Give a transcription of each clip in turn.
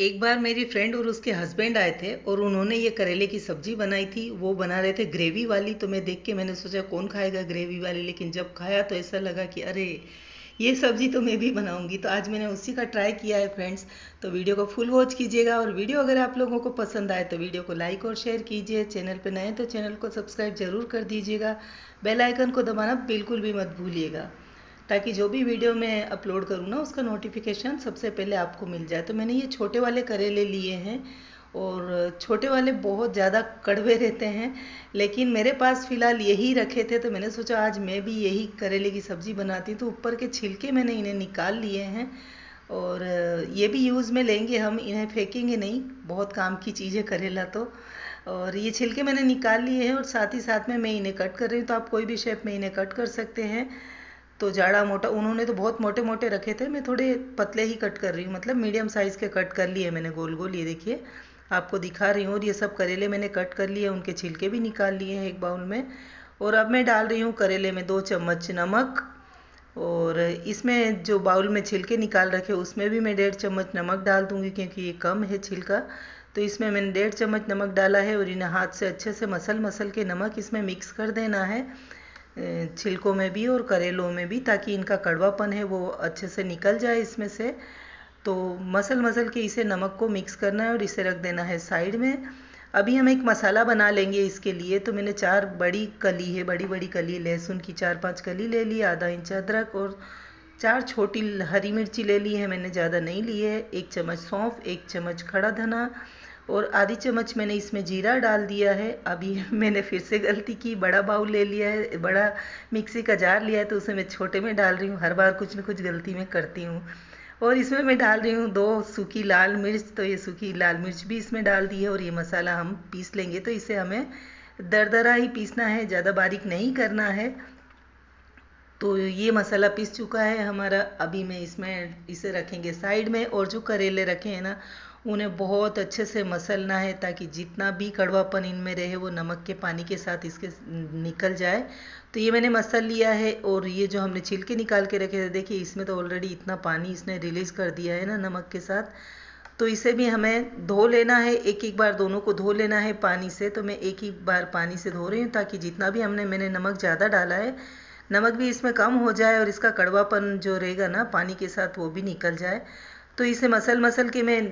एक बार मेरी फ्रेंड और उसके हस्बैंड आए थे और उन्होंने ये करेले की सब्ज़ी बनाई थी, वो बना रहे थे ग्रेवी वाली। तो मैं देख के मैंने सोचा, कौन खाएगा ग्रेवी वाली? लेकिन जब खाया तो ऐसा लगा कि अरे, ये सब्ज़ी तो मैं भी बनाऊँगी। तो आज मैंने उसी का ट्राई किया है फ्रेंड्स तो वीडियो को फुल वॉच कीजिएगा और वीडियो अगर आप लोगों को पसंद आए तो वीडियो को लाइक और शेयर कीजिए। चैनल पर नए तो चैनल को सब्सक्राइब ज़रूर कर दीजिएगा। बेल आइकन को दबाना बिल्कुल भी मत भूलिएगा। ताकि जो भी वीडियो मैं अपलोड करूँ ना, उसका नोटिफिकेशन सबसे पहले आपको मिल जाए। तो मैंने ये छोटे वाले करेले लिए हैं और छोटे वाले बहुत ज़्यादा कड़वे रहते हैं, लेकिन मेरे पास फ़िलहाल यही रखे थे तो मैंने सोचा आज मैं भी यही करेले की सब्ज़ी बनाती तो ऊपर के छिलके मैंने इन्हें निकाल लिए हैं और ये भी यूज़ में लेंगे हम, इन्हें फेंकेंगे नहीं, बहुत काम की चीज़ है करेला तो। और ये छिलके मैंने निकाल लिए हैं और साथ ही साथ में मैं इन्हें कट कर रही हूँ। तो आप कोई भी शेप में इन्हें कट कर सकते हैं। तो जाड़ा मोटा, उन्होंने तो बहुत मोटे मोटे रखे थे। मैं थोड़े पतले ही कट कर रही हूँ मतलब मीडियम साइज़ के कट कर लिए मैंने गोल गोल ये देखिए। आपको दिखा रही हूँ और ये सब करेले मैंने कट कर लिए, उनके छिलके भी निकाल लिए हैं एक बाउल में। और अब मैं डाल रही हूँ करेले में दो चम्मच नमक और इसमें जो बाउल में छिलके निकाल रखे, उसमें भी मैं डेढ़ चम्मच नमक डाल दूँगी क्योंकि ये कम है छिलका। तो इसमें मैंने डेढ़ चम्मच नमक डाला है और इन्हें हाथ से अच्छे से मसल मसल के नमक इसमें मिक्स कर देना है। छिलकों में भी और करेलों में भी ताकि इनका कड़वापन है, वो अच्छे से निकल जाए इसमें से। तो मसल मसल के इसे नमक को मिक्स करना है और इसे रख देना है साइड में। अभी हम एक मसाला बना लेंगे इसके लिए तो मैंने चार बड़ी कली है, बड़ी बड़ी कली, लहसुन की चार पाँच कली ले ली, आधा इंच अदरक और चार छोटी हरी मिर्ची ले ली है, मैंने ज़्यादा नहीं ली है। एक चम्मच सौंफ, एक चम्मच खड़ा धना और आधी चम्मच मैंने इसमें जीरा डाल दिया है। अभी मैंने फिर से गलती की, बड़ा बाउल ले लिया है, बड़ा मिक्सी का जार लिया है तो उसे मैं छोटे में डाल रही हूँ। हर बार कुछ न कुछ गलती में करती हूँ। और इसमें मैं डाल रही हूँ दो सूखी लाल मिर्च तो ये सूखी लाल मिर्च भी इसमें डाल दी है और ये मसाला हम पीस लेंगे तो इसे हमें दरदरा ही पीसना है, ज़्यादा बारीक नहीं करना है। तो ये मसाला पीस चुका है हमारा। अभी मैं इसमें, इसे रखेंगे साइड में, और जो करेले रखे हैं ना उन्हें बहुत अच्छे से मसलना है ताकि जितना भी कड़वापन इनमें रहे, वो नमक के पानी के साथ इसके निकल जाए। तो ये मैंने मसल लिया है और ये जो हमने छिलके निकाल के रखे थे, देखिए इसमें तो ऑलरेडी इतना पानी इसने रिलीज़ कर दिया है ना नमक के साथ। तो इसे भी हमें धो लेना है एक एक बार दोनों को धो लेना है पानी से। तो मैं एक ही बार पानी से धो रही हूँ ताकि जितना भी हमने, मैंने नमक ज़्यादा डाला है, नमक भी इसमें कम हो जाए और इसका कड़वापन जो रहेगा ना पानी के साथ वो भी निकल जाए। तो इसे मसल मसल के मैं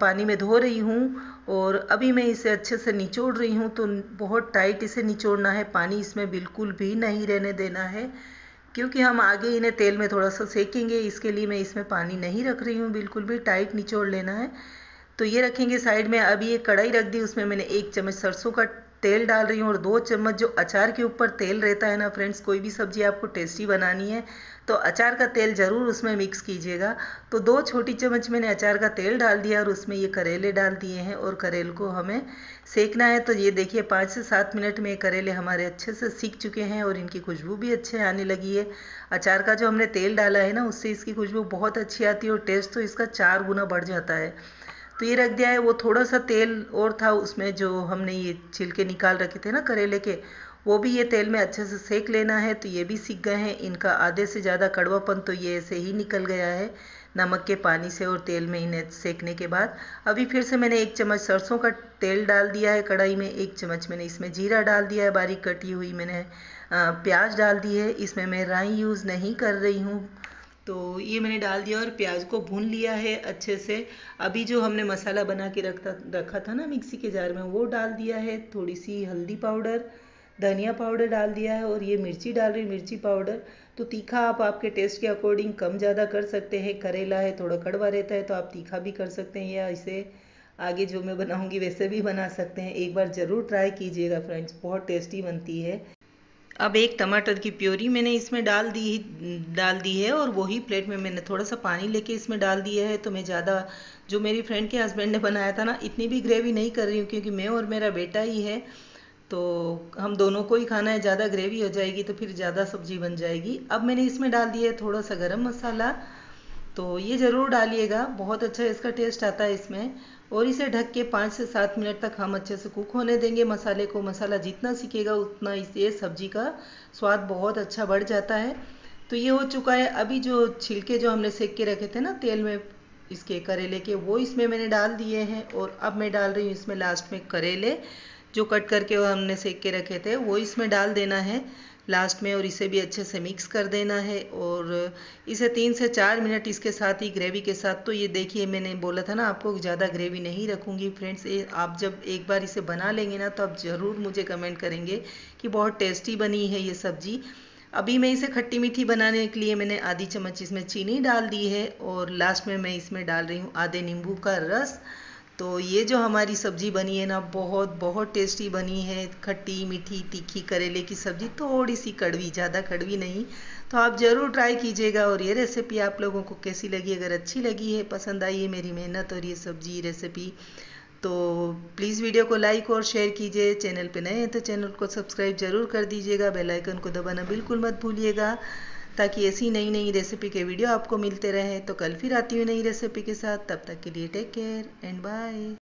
पानी में धो रही हूँ और अभी मैं इसे अच्छे से निचोड़ रही हूँ तो बहुत टाइट इसे निचोड़ना है। पानी इसमें बिल्कुल भी नहीं रहने देना है क्योंकि हम आगे इन्हें तेल में थोड़ा सा सेकेंगे, इसके लिए मैं इसमें पानी नहीं रख रही हूँ। बिल्कुल भी टाइट निचोड़ लेना है। तो ये रखेंगे साइड में। अभी एक कढ़ाई रख दी, उसमें मैंने एक चम्मच सरसों का तेल डाल रही हूँ और दो चम्मच जो अचार के ऊपर तेल रहता है ना फ्रेंड्स कोई भी सब्ज़ी आपको टेस्टी बनानी है तो अचार का तेल ज़रूर उसमें मिक्स कीजिएगा। तो दो छोटी चम्मच मैंने अचार का तेल डाल दिया और उसमें ये करेले डाल दिए हैं और करेल को हमें सेकना है। तो ये देखिए, पाँच से सात मिनट में करेले हमारे अच्छे से सीख चुके हैं और इनकी खुशबू भी अच्छे आने लगी है। अचार का जो हमने तेल डाला है ना, उससे इसकी खुशबू बहुत अच्छी आती है और टेस्ट तो इसका चार गुना बढ़ जाता है। तो ये रख दिया है, वो थोड़ा सा तेल और था उसमें जो हमने ये छिलके निकाल रखे थे ना करेले के, वो भी ये तेल में अच्छे से सेक लेना है तो ये भी सीख गए हैं। इनका आधे से ज़्यादा कड़वापन तो ये ऐसे ही निकल गया है, नमक के पानी से और तेल में इन्हें सेकने के बाद। अभी फिर से मैंने एक चम्मच सरसों का तेल डाल दिया है कढ़ाई में, एक चम्मच मैंने इसमें जीरा डाल दिया है, बारीक कटी हुई मैंने प्याज डाल दी है, इसमें मैं राई यूज़ नहीं कर रही हूँ तो ये मैंने डाल दिया और प्याज को भून लिया है अच्छे से। अभी जो हमने मसाला बना के रखता, रखा था ना मिक्सी के जार में, वो डाल दिया है। थोड़ी सी हल्दी पाउडर, धनिया पाउडर डाल दिया है और ये मिर्ची डाल रही मिर्ची पाउडर। तो तीखा आप आपके टेस्ट के अकॉर्डिंग कम ज़्यादा कर सकते हैं। करेला है, थोड़ा कड़वा रहता है तो आप तीखा भी कर सकते हैं या इसे आगे जो मैं बनाऊँगी वैसे भी बना सकते हैं। एक बार ज़रूर ट्राई कीजिएगा फ्रेंड्स, बहुत टेस्टी बनती है। अब एक टमाटर की प्योरी मैंने इसमें डाल दी डाल दी है और वही प्लेट में मैंने थोड़ा सा पानी लेके इसमें डाल दिया है। तो मैं ज़्यादा, जो मेरी फ्रेंड के हस्बैंड ने बनाया था ना, इतनी भी ग्रेवी नहीं कर रही हूँ क्योंकि मैं और मेरा बेटा ही है। तो हम दोनों को ही खाना है, ज़्यादा ग्रेवी हो जाएगी तो फिर ज़्यादा सब्ज़ी बन जाएगी। अब मैंने इसमें डाल दिया है थोड़ा सा गर्म मसाला। तो ये ज़रूर डालिएगा, बहुत अच्छा इसका टेस्ट आता है इसमें। और इसे ढक के पाँच से सात मिनट तक हम अच्छे से कुक होने देंगे। मसाले को, मसाला जितना सीखेगा, उतना इस ये सब्ज़ी का स्वाद बहुत अच्छा बढ़ जाता है। तो ये हो चुका है। अभी जो छिलके जो हमने सेक के रखे थे ना, तेल में इसके करेले के, वो इसमें मैंने डाल दिए हैं। और अब मैं डाल रही हूँ इसमें लास्ट में करेले, जो कट करके हमने सेक के रखे थे, वो इसमें डाल देना है। लास्ट में और इसे भी अच्छे से मिक्स कर देना है और इसे तीन से चार मिनट इसके साथ ही ग्रेवी के साथ तो ये देखिए मैंने बोला था ना आपको ज़्यादा ग्रेवी नहीं रखूँगी। फ्रेंड्स ये आप जब एक बार इसे बना लेंगे ना तो आप ज़रूर मुझे कमेंट करेंगे कि बहुत टेस्टी बनी है ये सब्ज़ी। अभी मैं इसे खट्टी मीठी बनाने के लिए मैंने आधी चम्मच इसमें चीनी डाल दी है और लास्ट में मैं इसमें डाल रही हूँ आधे नींबू का रस। तो ये जो हमारी सब्ज़ी बनी है ना, बहुत बहुत टेस्टी बनी है। खट्टी, मीठी, तीखी, करेले की सब्ज़ी थोड़ी सी कड़वी, ज़्यादा कड़वी नहीं। तो आप ज़रूर ट्राई कीजिएगा और ये रेसिपी आप लोगों को कैसी लगी, अगर अच्छी लगी है, पसंद आई है मेरी मेहनत और ये सब्ज़ी रेसिपी तो प्लीज़ वीडियो को लाइक और शेयर कीजिए। चैनल पे नए हैं तो चैनल को सब्सक्राइब ज़रूर कर दीजिएगा। बेल आइकन को दबाना बिल्कुल मत भूलिएगा। ताकि ऐसी नई नई रेसिपी के वीडियो आपको मिलते रहे। तो कल फिर आती हुई नई रेसिपी के साथ। तब तक के लिए टेक केयर एंड बाय